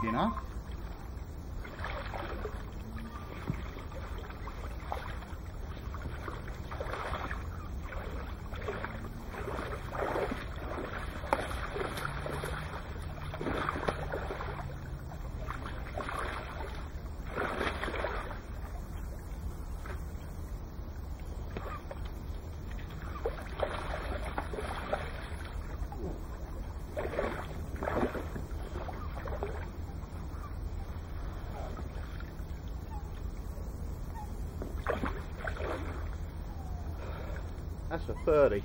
big That's a 30.